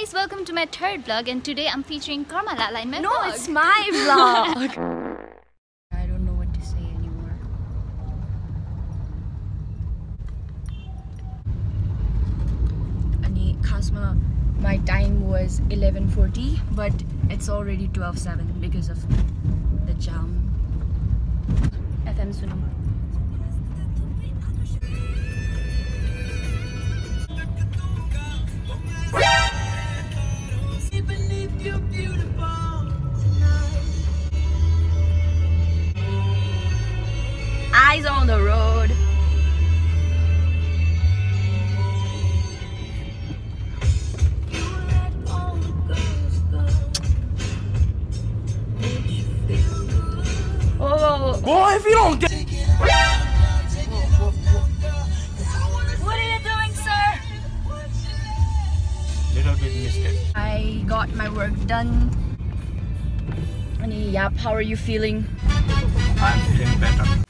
guys, welcome to my third vlog and today I'm featuring Karmalala in my no, vlog. No, it's my vlog! I don't know what to say anymore. Ani Kasma, my time was 11.40 but it's already 12:07 because of the jam. FM Sunam. Eyes on the road. Oh, Boy, if you don't get what are you doing, sir? little bit missed it. I got my work done. Ani, yap, how are you feeling? I'm feeling better.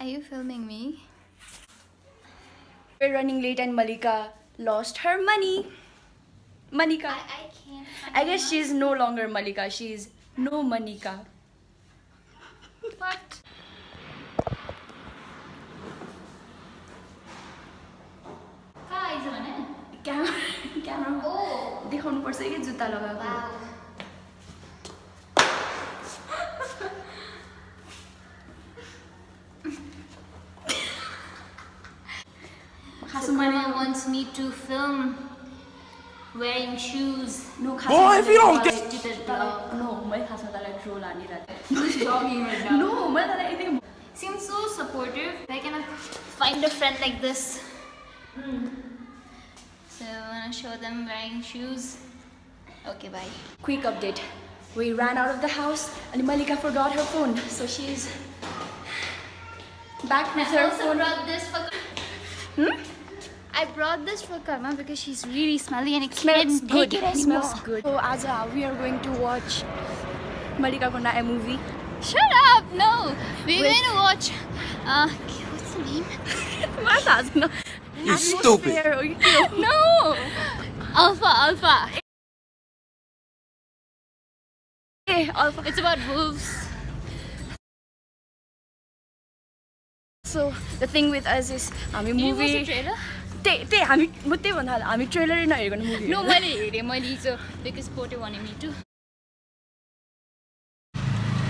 Are you filming me? We're running late and Malika lost her money. Malika. I can't. I guess she's no longer Malika. She's no Manika. What? कहाँ eyes भने camera क्यामेरामा ओ देखाउनु पर्छ कि जुत्ता लगाएको wants me to film wearing shoes. No, Boy, if you don't get... No, my troll right now. No, Seems so supportive. I cannot find a friend like this. Mm. So I wanna show them wearing shoes. Okay, bye. Quick update. We ran out of the house and Malika forgot her phone. So she's back with I her also brought this for... Hmm? I brought this for Karma because she's really smelly and it smells good. It, it smells good. So Aza, we are going to watch Malika Kunda a movie. Shut up! No! We're With... going to watch... Uh, what's the name? what's No. You stupid! no! Alpha, Alpha. Hey, Alpha. It's about wolves. So, the thing with us is, I'm um, a movie... You watch the trailer? त्यही त्यही हामी म त्यही भन्दा हामी ट्रेलरै नहेरेको no मैले हेरेँ मैले हिजो बिकज पोटे भने मिटु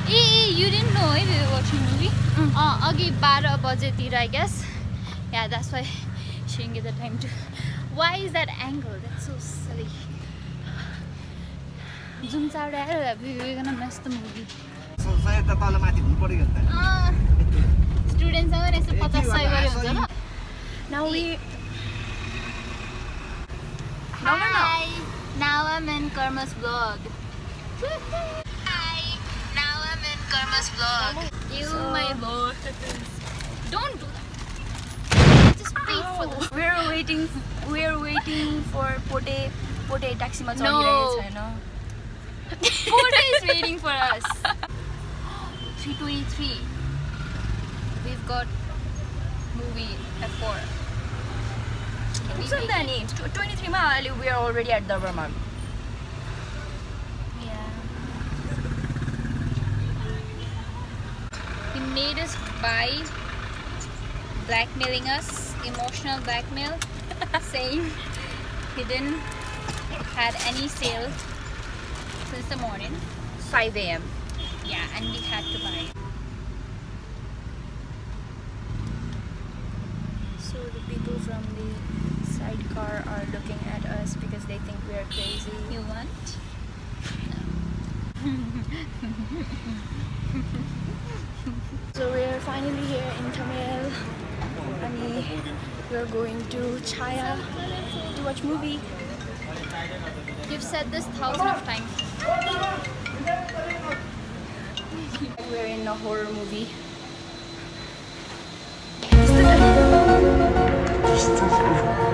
ए ए युरिन नो है वाचिङ मुभी अघि बाह्र बजेतिर I guess yeah that's why सिङ्गे the time to why is that angle that so sorry जुन चाउडा आएर विवेकन यस्तो मुभी स्टुडेन्टसँग यसो पचास सय गऱ्यो हुन्छ ल now No, no, no. Now I'm in Karma's vlog. Hi. Now I'm in Karma's vlog. You, so... my boy. Don't do that. Just wait for this. We're waiting. We're waiting for Pote. Pote taxi much no. on no. Pote is waiting for us. 323. We've got movie at 4. Kusan Dani, 23 mile, we are already at the Vermont. Yeah. He made us buy blackmailing us, emotional blackmail, saying he didn't had any sale since the morning. 5 a.m. Yeah, and we had to buy. So the people from the sidecar are looking at us because they think we are crazy. You want? So we are finally here in Thamel. And we are going to Chaya to watch movie. You've said this thousands of times. We're in a horror movie. Go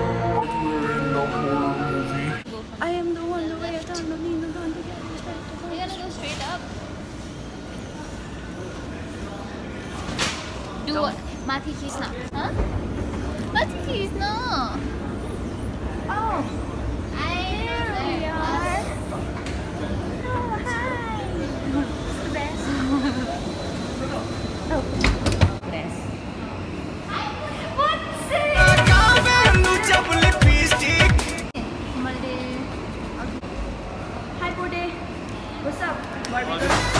Do what? Mati Huh? Mati Oh! There we are! Oh, hi! The best. oh. Best. What's? Hi, What's up? What are we doing?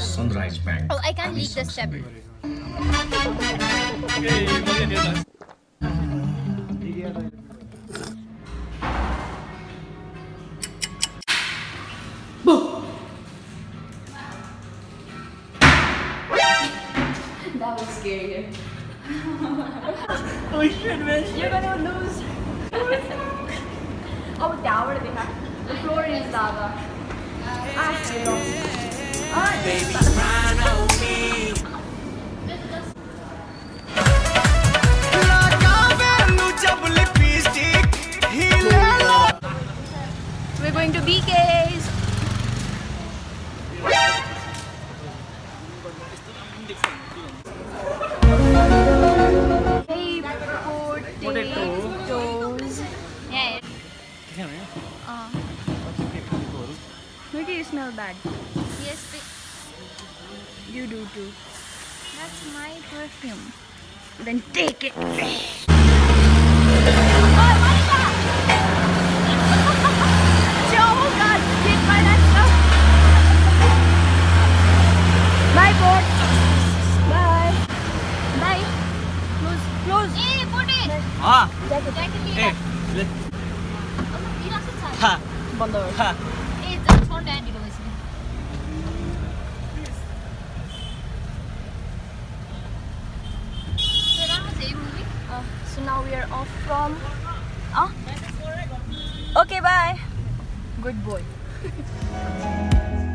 Sunrise Bank. Oh, I can't leave this table. That was scary. oh shit, man. You're gonna lose. oh, tower देखा. The floor is lava. Ah, Ah, You do too. that's my perfume. Then take it. From. Uh? Okay, bye. Good boy.